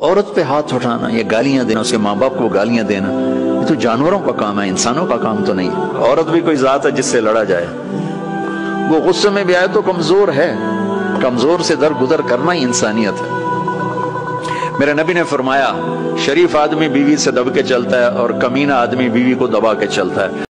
औरत पे हाथ उठाना, या गालियाँ देना, उसके माँ बाप को गालियाँ देना, ये तो जानवरों का काम है, इंसानों का काम तो नहीं। औरत भी कोई जात है जिससे लड़ा जाए। वो गुस्से में भी आए तो कमज़ोर है। कमज़ोर से दर गुदर करना ही इंसानियत है। मेरे नबी ने फरमाया, शरीफ आदमी बीवी से दब के चलता है और कमीना आदमी बीवी को दबा के चलता है।